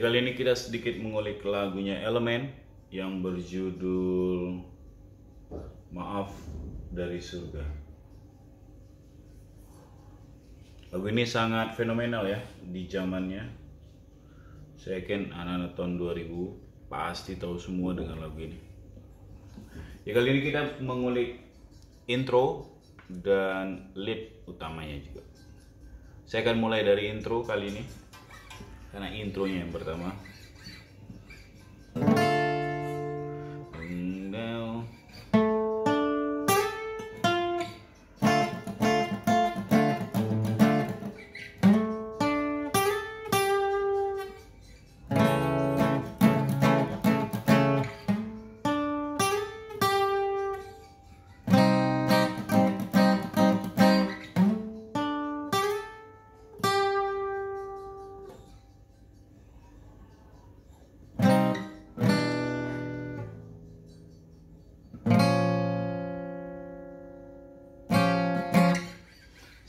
kali ini kita sedikit mengulik lagunya Elemen yang berjudul Maaf dari Surga. Lagu ini sangat fenomenal ya di zamannya. Saya yakin anak-anak tahun 2000 pasti tahu semua dengan lagu ini. Ya kali ini kita mengulik intro dan lead utamanya juga. Saya akan mulai dari intro kali ini karena intronya yang pertama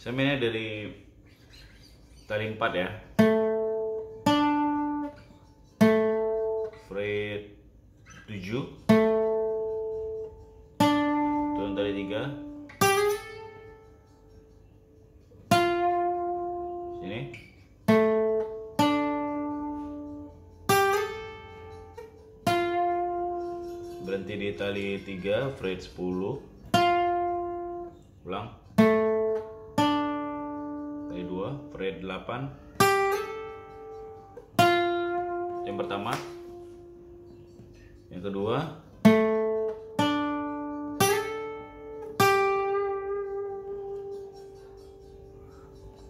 Saya mainnya dari tali 4 ya. Fret 7. Turun tali 3. Sini. Berhenti di tali 3, fret 10. Ulang fret 8 yang pertama. Yang kedua.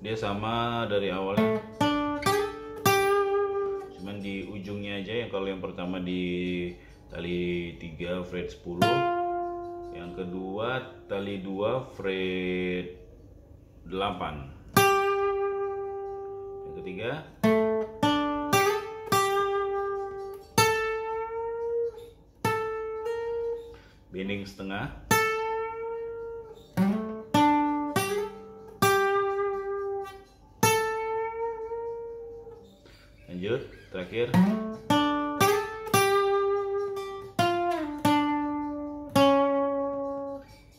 Dia sama dari awalnya cuman di ujungnya aja yang kalau yang pertama di tali 3 fret 10 yang kedua tali 2 fret 8 ketiga bending setengah. Lanjut terakhir.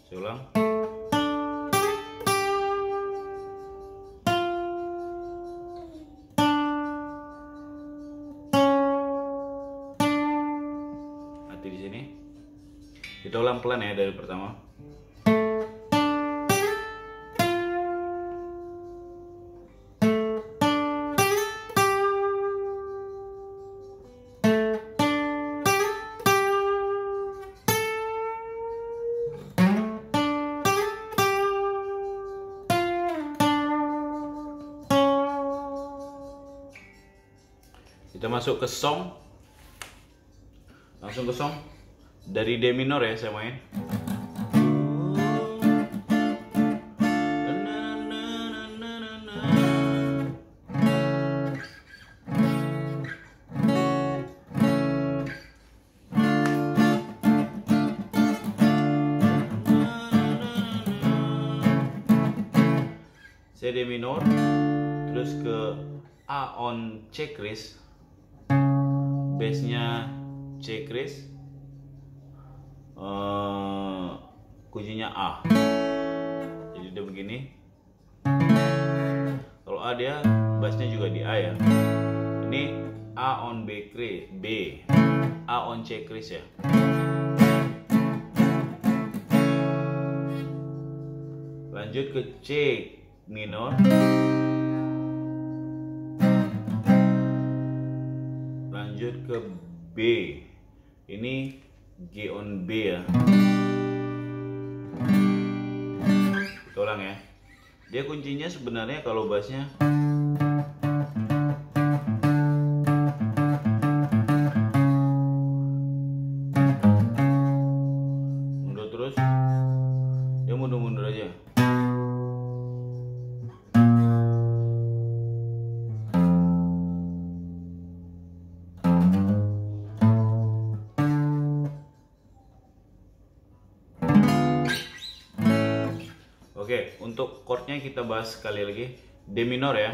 Saya ulang kita ulang pelan ya dari pertama. Kita masuk ke song. Langsung ke song dari D minor ya saya main. D minor terus ke A on C kris bassnya C kris uh, kuncinya A. Jadi dia begini. Kalau A dia bassnya juga di A ya. Ini A on B kris B. A on C kris ya. Lanjut ke C minor. Lanjut ke B. Ini G on B ya. Kita ulang ya. Dia kuncinya sebenarnya kalau bassnya Oke, untuk chordnya kita bahas sekali lagi D minor ya.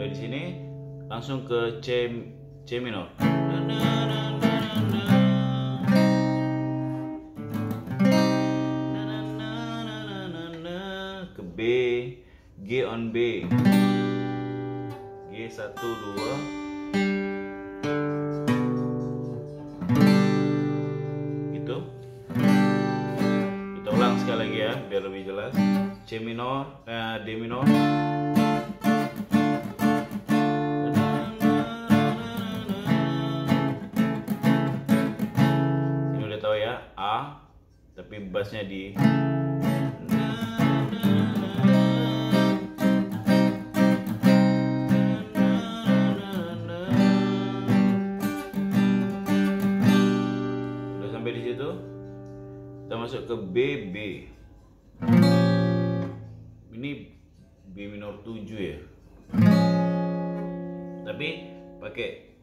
Dari sini langsung ke C C minor. Ke B, G on B. G 1 2 C minor, eh, D minor. Ini udah tahu ya, A tapi bassnya di Udah sampai di situ. Kita masuk ke B B. B minor 7 ya. Tapi pakai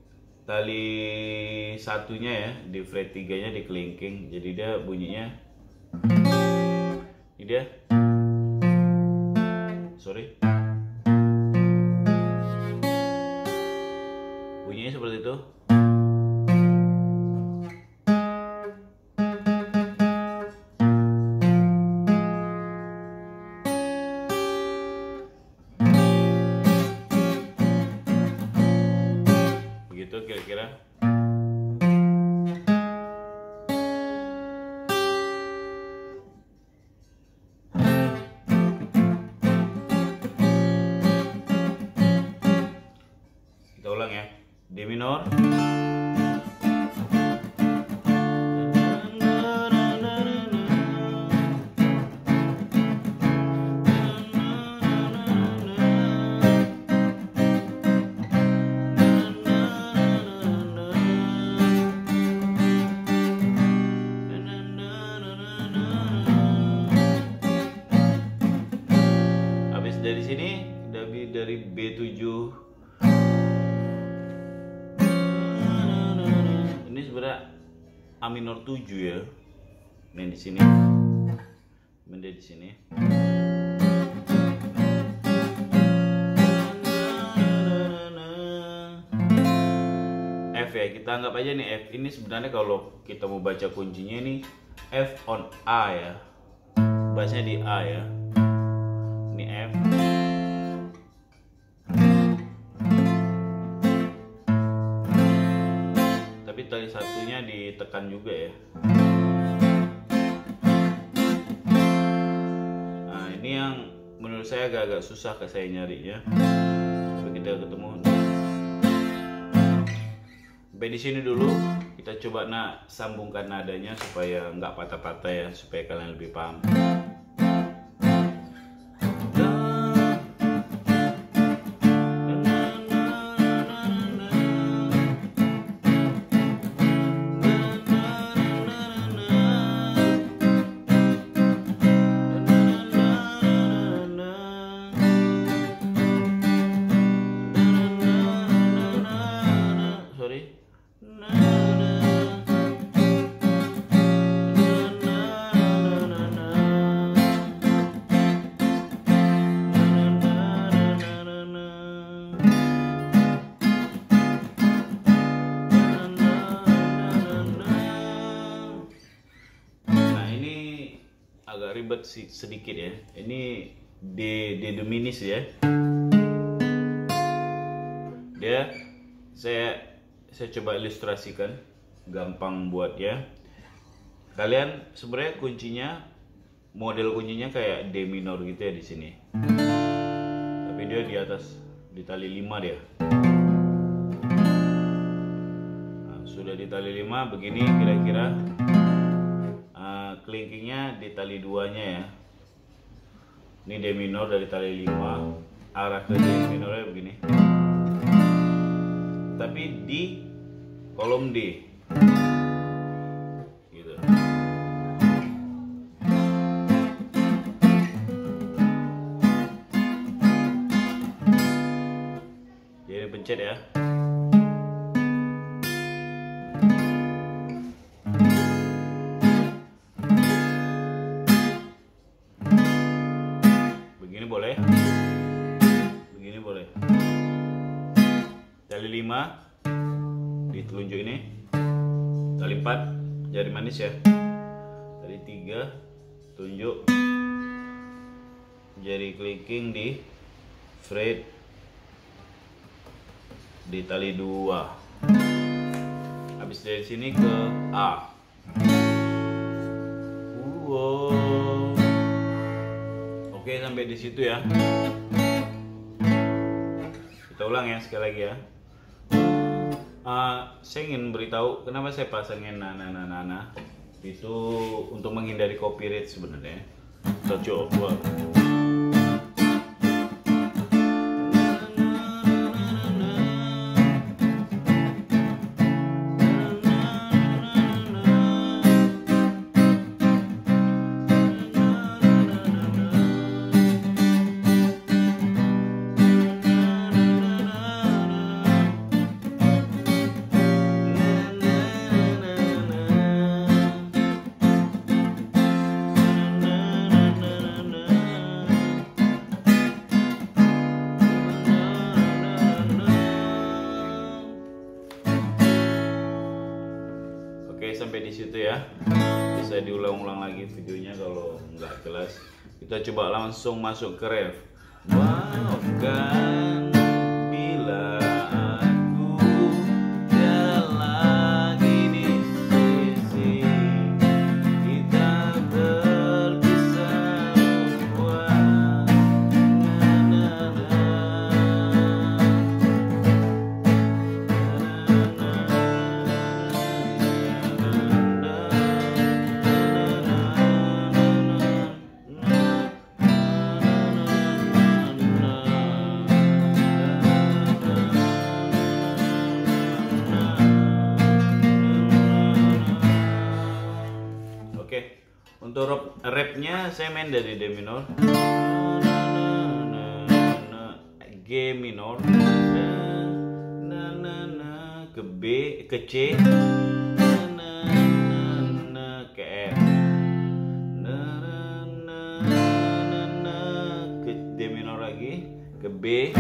tali satunya ya di fret 3 nya di kelingking jadi dia bunyinya ini dia. Sorry. Bunyinya seperti itu sebenarnya A minor 7 ya. Main di sini. Main di sini. F ya kita anggap aja nih F. Ini sebenarnya kalau kita mau baca kuncinya ini F on A ya. Bassnya di A ya. Ini F tapi tali satunya ditekan juga ya. Nah ini yang menurut saya agak-agak susah ke saya nyarinya. Coba kita ketemu sampai di sini dulu. Kita coba nak sambungkan nadanya supaya nggak patah-patah ya supaya kalian lebih paham sedikit ya. Ini D D diminis ya. Dia saya saya coba ilustrasikan gampang buat ya. Kalian sebenarnya kuncinya model kuncinya kayak D minor gitu ya di sini. Tapi dia di atas di tali 5 dia. Nah, sudah di tali 5 begini kira-kira uh, kelingkingnya di tali duanya ya. Ini D minor dari tali 5 arah ke D minornya begini. Tapi di kolom D. Gitu. Jadi pencet ya. Begini boleh. Begini boleh. Kita di telunjuk ini. Tali 4 jari manis ya. Tali 3 tunjuk jari clicking di fret. Di tali 2 habis dari sini ke A. Wow. oke sampai di situ ya. Kita ulang ya sekali lagi ya uh, saya ingin beritahu kenapa saya pasangin nana nana nana itu untuk menghindari copyright sebenarnya. Kita Sampai di situ ya. Bisa diulang-ulang lagi videonya kalau nggak jelas. Kita coba langsung masuk ke ref. Maafkan bila saya main dari D minor, G minor, ke B, ke C, ke F, ke D minor lagi, ke B,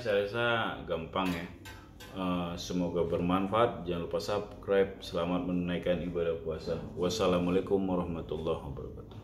saya rasa gampang ya. Eh, semoga bermanfaat. Jangan lupa subscribe. Selamat menunaikan ibadah puasa. Wassalamualaikum warahmatullahi wabarakatuh.